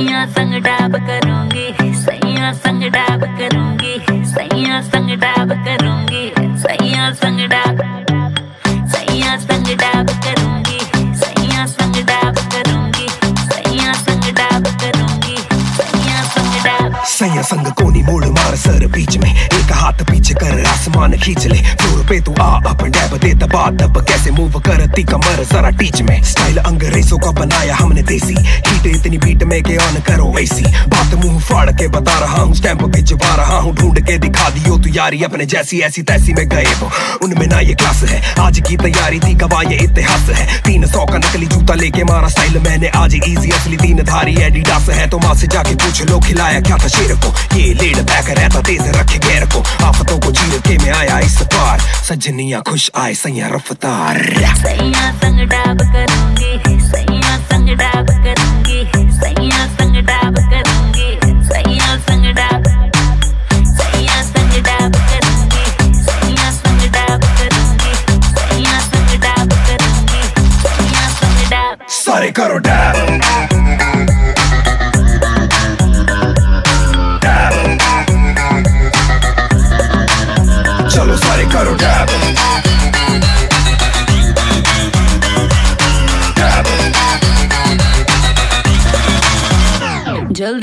सैया संग डाब करूँगी, सैया संग डाब करूँगी, सैया संग डाब करूँगी, सैया संग डाब, सैया संग डाब करूँगी, सैया संग डाब करूँगी, सैया संग डाब करूँगी, सैया संग डाब। सैया संग कोनी मोड़ मार सर बीच में, एक हाथ पीछे कर आसमान खींच ले। फ्लोर पे तू आ अप डैब दे दबा दब कैसे मूव करती कमर, जरा टीच में। स्टाइल अंग्रेज़ों का बनाया हमने देसी। हीट इतनी बीट में के ऑन करो ऐसी बात मुँह फाड़ के बता रहा हूँ स्टैंप भिजवा रहा हूँ, ढूंढ के दिखा दियो तू यारी अपने जैसी, ऐसी तैसी में गए वो। उनमें ना ये क्लास है, आज की तैयारी थी गवा ये इतिहास है। तीन सौ का नकली जूता लेके मारा स्टाइल मैंने, आज इजी असली तीन धारी एडिडास है। तो माँ से जाके पूछ लो, खिलाया क्या था शेर को? ये लेड बैक रहता, तेज रखे गैर को। आफतों को चीर के में आया इस पार। सजनिया खुश आए, सैया रफ्तार। सैया संग डाब करूँगी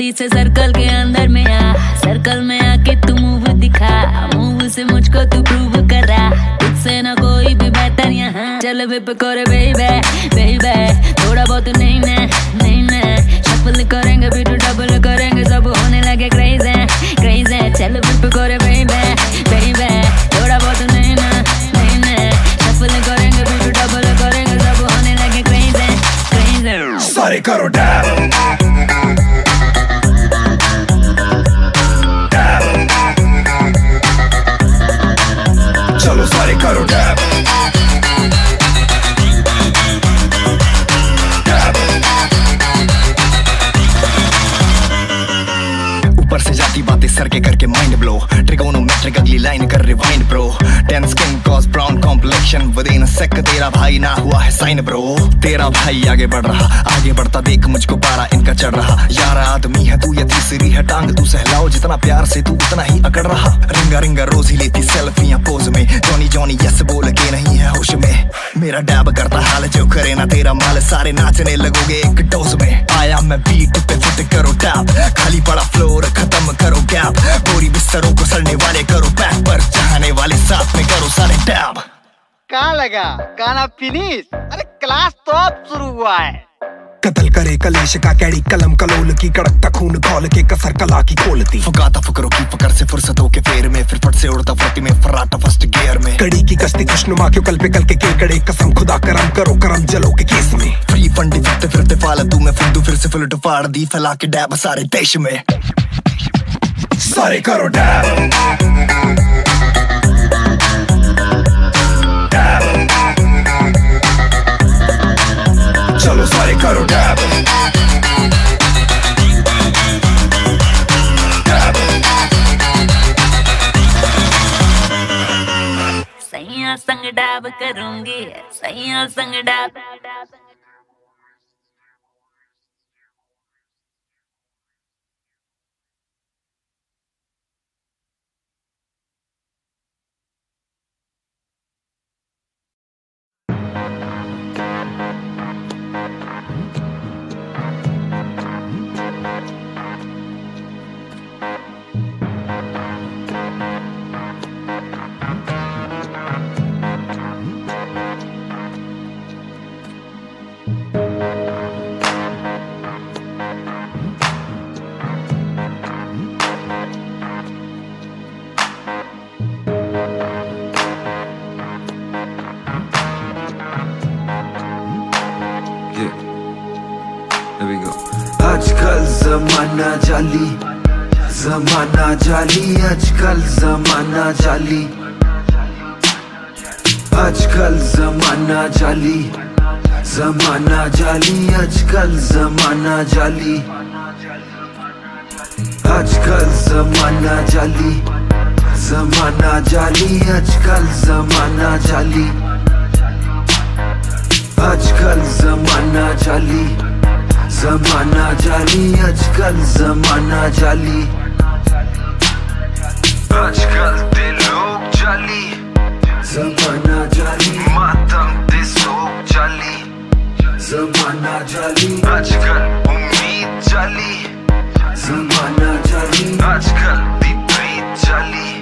जल्दी से सर्कल के अंदर में आ। सर्कल में आके तू मूव दिखा। मूव से मुझको तू प्रूव करा। तुझसे ना कोई भी बेहतर यहाँ। चल विप करे बेबे बेबे थोड़ा बहुत नहीं ना नहीं ना। शफल करेंगे बीट डबल करेंगे। सब होने लगे क्रेज है क्रेज है चल विप करे बेबे बेबे थोड़ा बहुत नहीं ना नहीं ना। शफल करेंगे बीट डबल करेंगे। सब होने लगे क्रेज है क्रेज है सारे करो डैब। जाती बातें सर के करके माइंड ब्लो ट्रिगोनोमेट्रिक अगली लाइन कर rewind bro tan skin cause brown complexion within sec तेरा भाई ना हुआ है साइन ब्रो तेरा भाई आगे बढ़ रहा। आगे बढ़ता देख मुझको पारा इनका चढ़ रहा। यार आदमी है, तू या तीसरी है। टांग तू सहलाओ, जितना प्यार से तू उतना ही अकड़ रहा। रिंगा रिंगा रोज ही लेती सेल्फियाँ पोज में। जॉनी जॉनी यस बोल के नहीं है होश में। मेरा डैब करता हाल जो करे ना तेरा माल। सारे नाचने लगोगे एक डोज में। आया मैं बीट पे फिट करो टैप खाली पड़ा फ्लोर खत्म करो गैप पूरी बिस्तरों को सड़ने वाले करो पैक पर चाहने वाले साथ में करो सारे टैब। कहाँ लगा? गाना फिनिश अरे क्लास तो अब शुरू हुआ है। कतल करे कलेश का कैडी कलम कलोल की कड़कता खून खोल के कसर कला की खोलती। फुकाता फकरों की फकर से फुर्सतों के फेर में फिर फट से उड़ता फटी में फराटा फ़र्स्ट गियर में। कड़ी की कश्ती खुशनुमा क्यों कल पे कल के केकड़े? कसम खुदा करम करो करम जलो के केस में। फ्री फंडी फिरते फिरते फालतू में फुद्दू फिर से फुलट फाड़ दी फैला के डैब सारे देश में। सारे करो चलो सारे करो डैब संग डाब करूँगी सैया संग डाब जाली, जमाना जाली, आजकल जमाना जाली। आजकल जमाना जाली जमाना जाली, आजकल जमाना जाली। आजकल जमाना जाली जमाना जाली, आजकल जमाना जाली। आजकल जमाना जाली। जमाना जाली, आजकल जमाना जाली। आजकल ते लोग जाली। जमाना जाली। मातम ते सोग जाली। जमाना जाली। आजकल उम्मीद जाली। जमाना जाली। आजकल दी प्रीत जाली।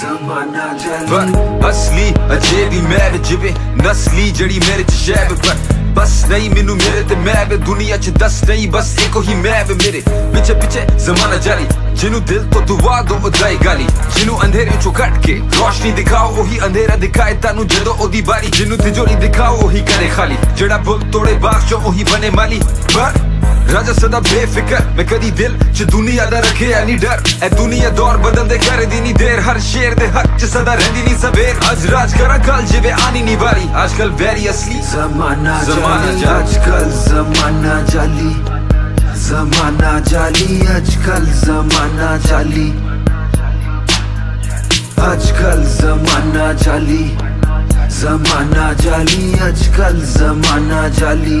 जमाना जाली। पर असली, अजेबी मेरे जिबे नस्ली जड़ी मेरे शैब पर। ਬਸ ਨਹੀਂ, ਮੈਨੂੰ ਮੇਰੇ ਤੇ ਮੈਂ ਵੀ ਦੁਨੀਆ ਚ ਦਸ ਨਹੀਂ, ਬਸ ਇੱਕੋ ਹੀ ਮੈਂ ਵੀ ਮੇਰੇ। ਪਿੱਛੇ ਪਿੱਛੇ ਜ਼ਮਾਨਾ ਜਾਰੀ, ਜਿਹਨੂੰ ਦਿਲ ਤੋਂ ਦੁਆ ਦੋ ਉਦਾਈ ਗਾਲੀ ਜਿਹਨੂੰ ਅੰਧੇਰੇ ਚੋਂ ਕੱਢ ਕੇ ਰੋਸ਼ਨੀ ਦਿਖਾਓ, ਉਹੀ ਅੰਧੇਰਾ ਦਿਖਾਏ ਤੁਹਾਨੂੰ, ਜਦੋਂ ਉਹਦੀ ਬਾਰੀ ਜਿਹਨੂੰ ਤਿਜੋਰੀ ਦਿਖਾਓ, ਉਹੀ ਕਰੇ ਖਾਲੀ। ਜਿਹੜਾ ਬੁੱਲ ਤੋੜੇ ਬਾਗ ਚੋਂ, ਉਹੀ ਬਣੇ ਮਾਲੀ। ਪਰ राजा सदा बेफिकर मैं कदी दिल च दुनिया दा रखे है नी डर। ए दुनिया दौर बदल दे कर दी नी देर। हर शेर दे हक च सदा रहदी नी सवेर। आज राज करा कल जिवे आनी नी वारी आजकल वेरी असली। जमाना जमाना आजकल जमाना जाली। जमाना जाली आजकल जमाना जाली। आजकल जमाना जाली। जमाना जाली आजकल जमाना जाली।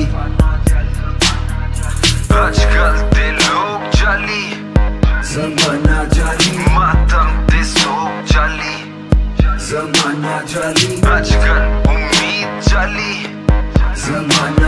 आजकल दे लोग जाली। जमाना जाली। मातम दे सोग जाली। जमाना जाली। आजकल उम्मीद जाली। जमाना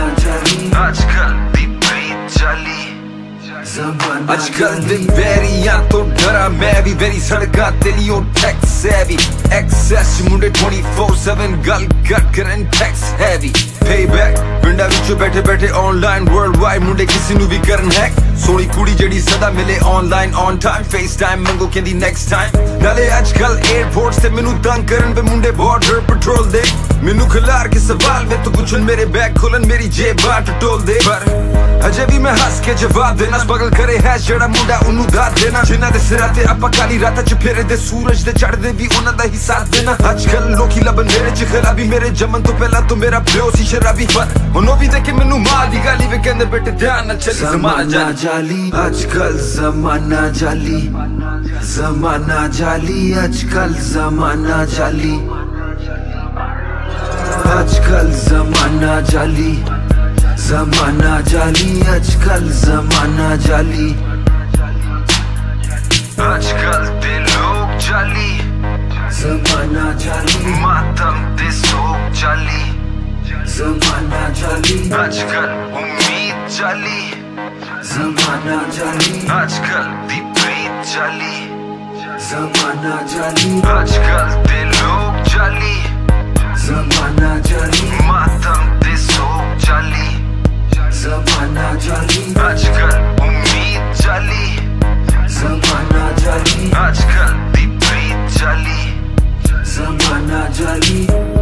जमाना ਅੱਜ ਕੱਲ ਦੇ ਵੈਰੀਆਂ ਤੋਂ ਡਰਾ ਮੈਂ ਵੀ ਵੈਰੀ ਸੜਕਾਂ ਤੇ ਨਹੀਂ ਉਹ ਟੈਕਸ ਹੈਵੀ ਐਕਸੈਸ ਮੁੰਡੇ 24/7 ਗੱਲ ਕਰ ਕਰਨ ਟੈਕਸ ਹੈਵੀ ਪੇਬੈਕ ਪਿੰਡਾਂ ਵਿੱਚ ਬੈਠੇ ਬੈਠੇ ਆਨਲਾਈਨ ਵਰਲਡ ਵਾਈਡ ਮੁੰਡੇ ਕਿਸੇ ਨੂੰ ਵੀ ਕਰਨ ਹੈਕ ਸੋਹਣੀ ਕੁੜੀ ਜਿਹੜੀ ਸਦਾ ਮਿਲੇ online on time FaceTime ਮੰਗੋ ਕਹਿੰਦੀ ਨੈਕਸਟ ਟਾਈਮ ਨਾਲੇ ਅੱਜ ਕੱਲ 에어ਪੋਰਟ ਤੇ ਮੈਨੂੰ ਤੰਗ ਕਰਨ ਵੇ ਮੁੰਡੇ ਬਾਰਡਰ ਪੈਟਰੋਲ ਦੇ। ਮੈਨੂੰ ਖਿਲਾਰ ਕੇ ਸਵਾਲ ਵੇ ਤੂੰ ਗੁੱਛਣ ਮੇਰੇ ਬੈਗ ਖੋਲਣ ਮੇਰੀ ਜੇਬ ਬਾਟ ਟੋਲ ਦੇ। ਪਰ ਅਜੇ ਵੀ ਮੈਂ ਹੱਸ ਕੇ ਜਵਾਬ ਦੇਣਾ ਸਪਗਲ ਕਰੇ ਹੈ ਜਿਹੜਾ ਮੁੰਡਾ ਉਹਨੂੰ ਦਾਤ ਦੇਣਾ। ਜਿਨ੍ਹਾਂ ਦੇ ਸਿਰਾਂ ਤੇ ਆਪਾਂ ਕਾਲੀ ਰਾਤਾਂ ਚ ਫੇਰੇ ਦੇ ਸੂਰਜ ਦੇ ਚੜਦੇ ਵੀ ਉਹਨਾਂ ਦਾ ਹੀ ਸਾਥ ਦੇਣਾ। ਅੱਜ ਕੱਲ ਲੋਕੀ ਲੱਭਣ ਮੇਰੇ ਚ ਖਰਾਬੀ ਮੇਰੇ ਜਮਨ ਤੋਂ ਪਹਿਲਾਂ ਤੂੰ ਮੇਰਾ ਪਿਓ ਸੀ ਸ਼ਰਾਬੀ। ਪਰ ਹੁਣ ਉਹ ਵੀ ਦੇਖੇ ਮੈਨੂੰ ਮਾਂ ਦੀ ਗਾਲੀ ਵੇ ਕਹਿੰਦੇ ਬੇਟੇ ਧਿਆਨ ਨਾਲ ਚੱਲੀ ਜ਼ਮਾਨਾ ਜਾਲੀ। ਅੱਜ ਕੱਲ ਜ਼ਮਾਨਾ ਜਾਲੀ ਜ਼ਮਾਨਾ ਜਾਲੀ जाली, आजकल जमाना जाली। आजकल जमाना जाली। जमाना जाली, आजकल जमाना जाली। आजकल दे लोग जाली। जमाना जाली। मातम दे सोग जाली। जमाना जाली। आजकल उम्मीद जाली। जमाना जाली। आजकल दी प्रीत जाली। जमाना जाली। आजकल दे लोग जाली। जमाना जाली। मातम दे जाली। जमाना जाली। आजकल उम्मीद जाली। जमाना जाली। आजकल दी प्रीत जाली। जमाना जाली।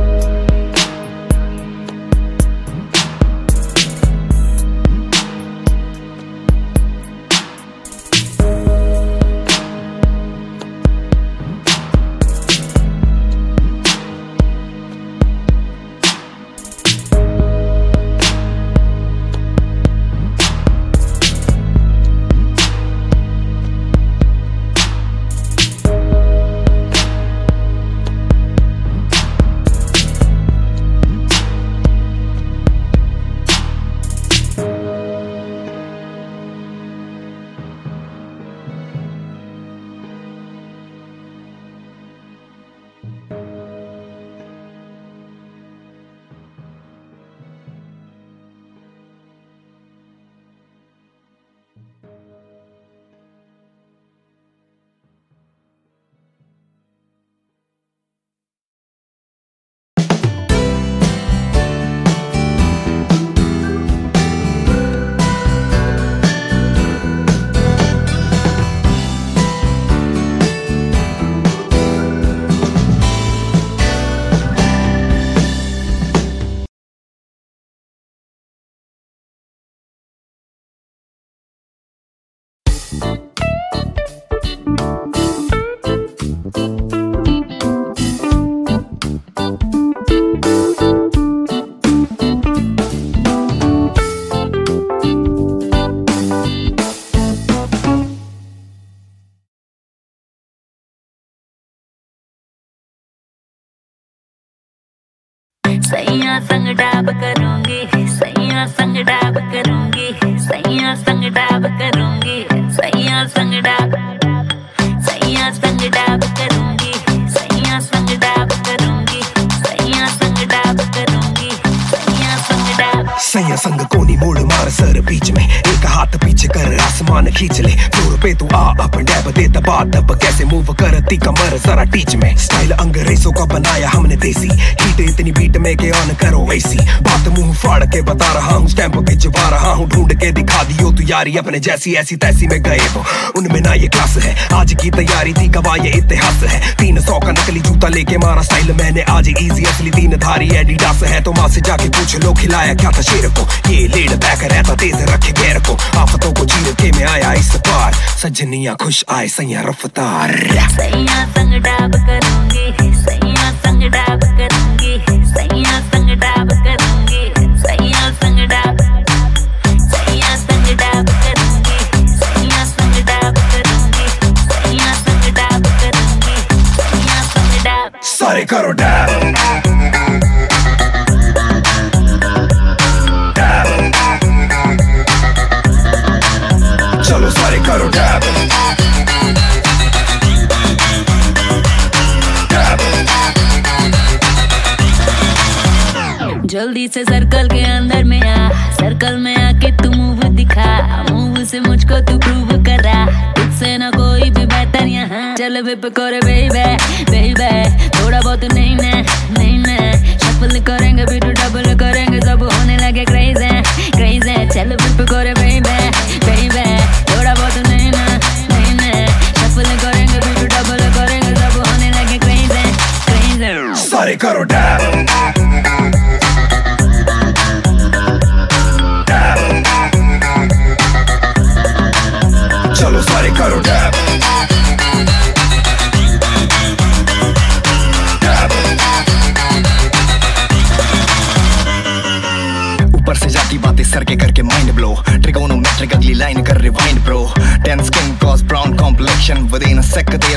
सैया संग कोनी मोड़ मार सर बीच में। एक हाथ पीछे कर, आसमान खींच ले। फ्लोर पे तू आ अप डैब दे दबा दब कैसे मूव करती कमर जरा टीच में। स्टाइल अंग्रेज़ों का बनाया हमने देसी। हीट इतनी बीट में के ऑन करो ऐसी। बात मुँह फाड़ के बता रहा हूँ स्टैंप भिजवा रहा हूँ। ढूंढ के दिखा दियो तू यारी अपने जैसी, ऐसी तैसी में गए तो उनमें ना ये क्लास है। आज की तैयारी थी गवा ये इतिहास है। तीन सौ का नकली जूता लेके मारा स्टाइल मैंने। आज इजी असली तीन धारी एडिडास है। तो माँ से जाके पूछ लो, खिलाया क्या था शेर? को। ये लेड बैक रहता तेज रखे गैर को। आफतों को चीर के में आया इस पार सजनिया खुश आए, सैया रफ्तार। सैया संग डाब करूँगी, सैया संग डाब करूँगी, सैया संग से मुझको तू प्रूव करा। तुझसे ना कोई भी बेहतर यहाँ। चल विप करे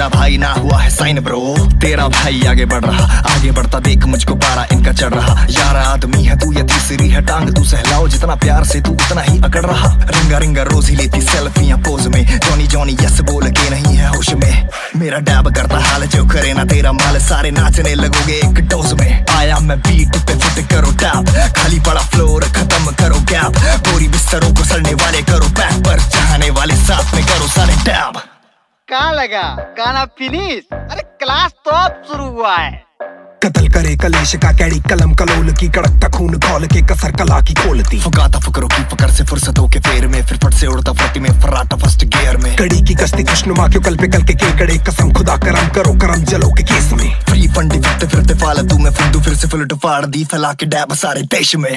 तेरा भाई ना हुआ है साइन ब्रो। तेरा भाई आगे बढ़ रहा, आगे बढ़ता देख मुझको पारा इनका चढ़ रहा। यार आदमी है तू, या तीसरी है टांग, तू सहलाओ जितना प्यार से तू उतना ही अकड़ रहा। रिंगा रिंगा रोज ही लेती सेल्फियाँ पोज में। जॉनी जॉनी यस बोल के नहीं है होश में। मेरा डैब करता हाल जो करे ना तेरा माल, सारे नाचने लगोगे एक डोज में। आया मैं बीट पे फुट करो टैप खाली पड़ा फ्लोर खत्म करो गैप पूरी बिस्तरों को सड़ने वाले करो पैक पर, चाहने वाले साथ में करो सारे टैब कहाँ लगा? गाना फिनिश अरे क्लास तो अब शुरू हुआ है। कतल करे कलेश का कैडी कलम कलोल की कड़कता खून खोल के कसर कला की खोलती फुकाता फुकरों की पकड़ से फुर्सतों के फेर में फिर फट से उड़ता फुर्ती में फर्राटा फ़र्स्ट गियर में। कड़ी की कश्ती खुशनुमा क्यों कल पे कल के केकड़े कसम खुदा करम करो करम जलो के केस में। फ्री फंडी फिरते फिरते फालतू में फुद्दू फिर से फुलट फाड़ दी फैला के डैब सारे देश में।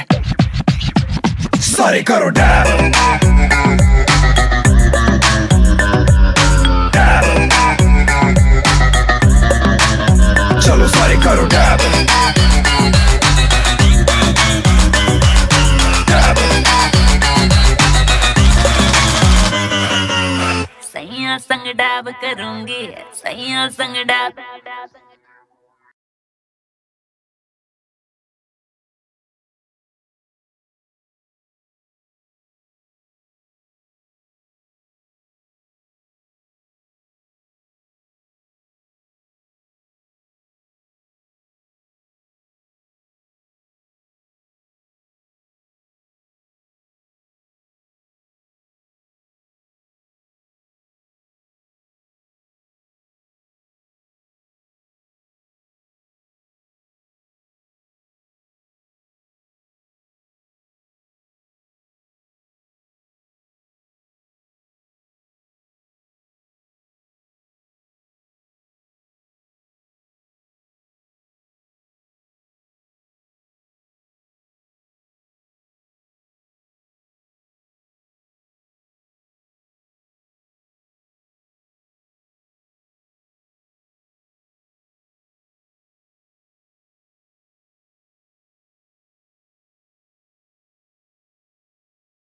सारे करो डैब।